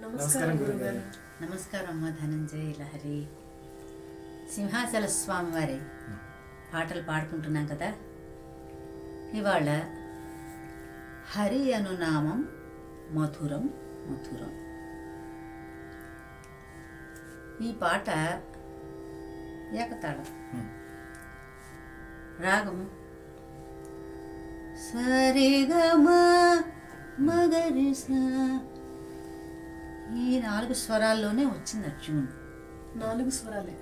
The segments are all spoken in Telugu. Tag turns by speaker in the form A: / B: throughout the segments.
A: నమస్కారం గురుగారు.
B: నమస్కారం అమ్మ ధనంజయ లహరి. సింహాచల స్వామి వారి పాటలు పాడుకుంటున్నాం కదా. ఇవాళ హరి అనునామం మధురం మధురం. ఈ పాట ఏకతాళం. రాగం. సరిగమ మగరిస ఈ నాలుగు స్వరాల్లోనే వచ్చింది ఆ ట్యూన్
A: నాలుగు స్వరాలే.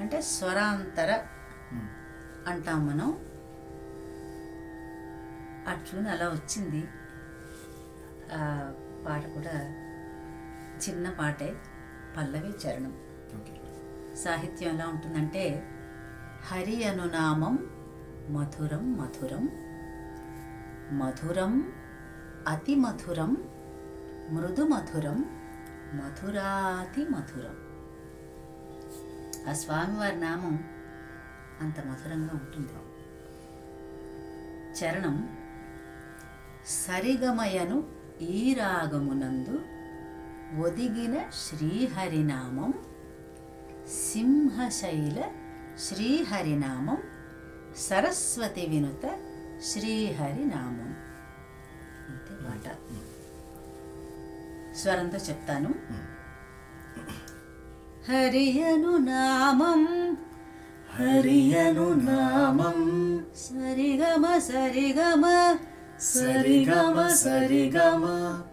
B: అంటే స్వరాంతర అంటాం మనం. ఆ ట్యూన్ అలా వచ్చింది. ఆ పాట కూడా చిన్న పాటే పల్లవి చరణం.
C: ఓకే.
B: సాహిత్యం ఎలా ఉంటుందంటే హరి అనునామం మధురం మధురం మధురం అతి మధురం మృదు మధురం మధురాతి మధురం. ఆ స్వామివారి నామం అంత మధురంగా ఉంటుంది. చరణం సరిగమయను ఈ రాగమునందు ఒదిగిన శ్రీహరినామం సింహశైల శ్రీహరినామం సరస్వతి వినుత శ్రీహరినామం. అంతే మాట. స్వరంతో చెప్తాను. హరియను నామం
C: హరియను నామం.
B: సరిగమ సరిగమ
C: సరిగమ సరిగమ.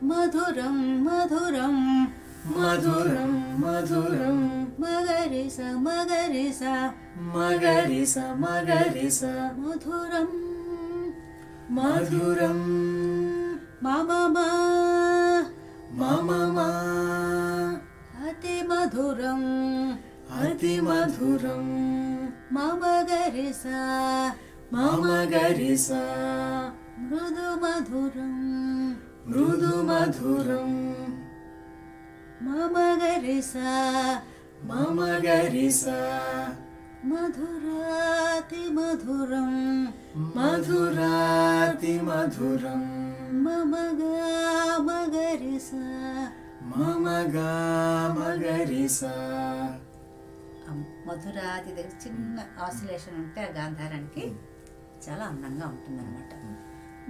B: మధురం మధురం
C: మధురం మధురం.
B: మగరిస మగరిస
C: మగరిస మగరిస.
B: మధురం.
C: మధురం.
B: మమ
C: మా. मम
B: अतिमधुरम्। अति
C: मम गरिसा
B: मम गरिसा
C: मृदु मधुर
B: मधुर मम
C: गरिसा मम
B: गरिसा मधुराति
C: मधुरा मधुराति
B: मधुर మగరిస.
C: మమ
B: మధురాతి దగ్గర చిన్న ఆసిలేషన్ ఉంటే ఆ గాంధారానికి చాలా అందంగా ఉంటుందన్నమాట.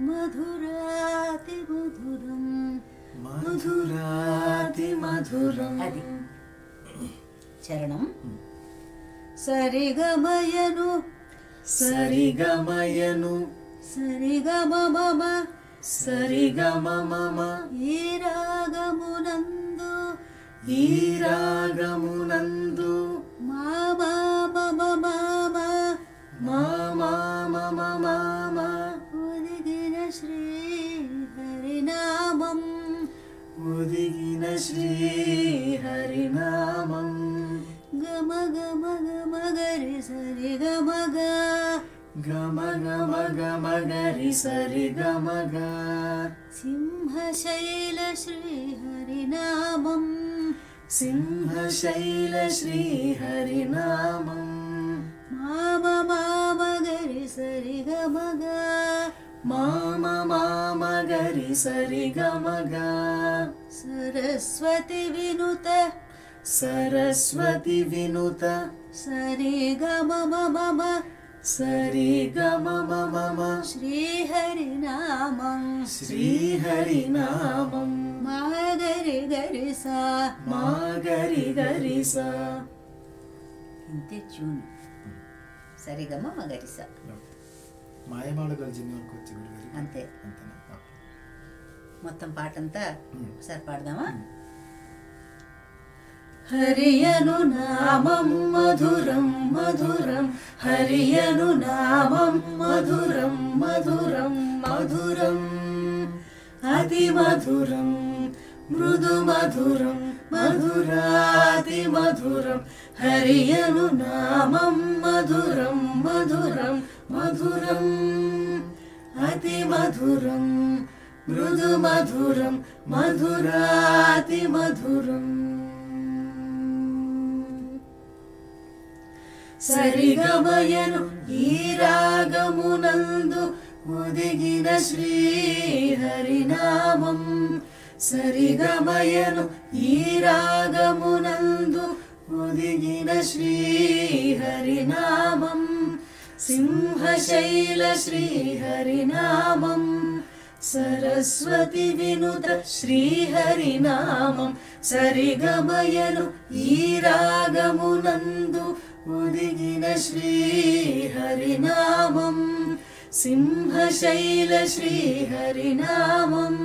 B: మధురాతి మధురం
C: మధురాతి మధురం.
B: అది. చరణం. సరిగమయను.
C: సరిగమయను.
B: సరిగమ మమ
C: సరిగమ మమ
B: ఈ రాగమునందు
C: ఈ రాగమునందు
B: మామ మమ మామ
C: మామా మమ మామ
B: ఒదిగిన శ్రీ హరినామం
C: ఉదిగిన శ్రీ హరినామం
B: గమ గమ గమ గరి సరి గమ గ
C: गम गम गम गरि सरि गम ग।
B: शैल श्री हरिनामम्
C: सिंह शैल माम
B: गरि सरि गम ग। माम माम
C: गरि सरि गम ग। सरस्वति विनुत।
B: सरस्वति विनुत।
C: सरि ग मम। వినుత
B: సరి గమ మమ
C: సరి గమ మమ
B: శ్రీహరినామం.
C: శ్రీహరినామం.
B: మాగరి గరి సా
C: మా గరి గరి స
B: ఇంతే ట్యూన్ సరిగమ మగరిస
C: వచ్చి గురుగారు
B: అంతే. మొత్తం పాటంతా. ఒకసారి పాడదామా?
C: हरि अनुनामं मधुरं मधुरं। हरि अनुनामं मधुरं मधुरं मधुरम् अतिमधुरं मृदु मधुरं मधुराति मधुरं हरिनुनामं मधुरं मधुरं। मधुरम् अतिमधुरं मृदु मधुरं मधुराति मधुरम् సరిగమయను ఈ రాగమునందు ఒదిగిన శ్రీ హరినామం సరిగమయను ఈ రాగమునందు ఒదిగిన శ్రీహరినామం సింహశైల శ్రీహరినామం सरस्वति विनुद श्रीहरिनामं सरिगमयनुरागमुनन्द श्रीहरिनामम् सिंहशैल श्रीहरिनामम्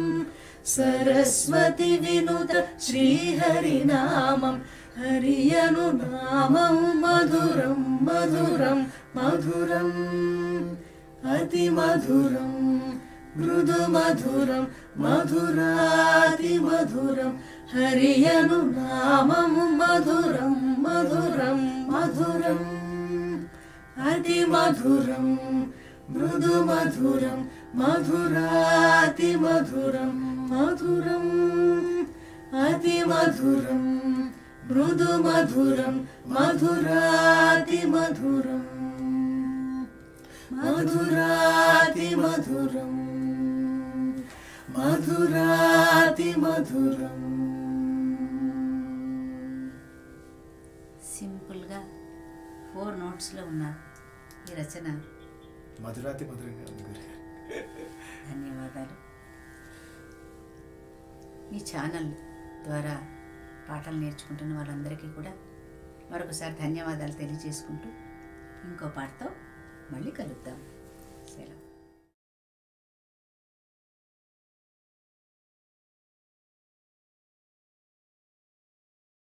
C: सरस्वति विनुद श्रीहरिनामं हरियनु नाम मधुरं मधुरं मधुरम् अतिमधुरम् మధురం అతి మధురం మృదు మధురం మధురాతి మధురం హరియను నామం మధురం మధురం మధురం అతి మధురం మృదు మధురం మధురాతి మధురం మధురం అతి మధురం మృదు మధురం మధురాతి మధురం.
B: సింపుల్గా ఫోర్ నోట్స్లో ఉన్న ఈ రచన.
C: మధురాతి మధురంగా
B: ధన్యవాదాలు. ఈ ఛానల్ ద్వారా పాటలు నేర్చుకుంటున్న వాళ్ళందరికీ కూడా మరొకసారి ధన్యవాదాలు తెలియజేసుకుంటూ ఇంకో పాటతో మళ్ళీ కలుద్దాం. సెలవు.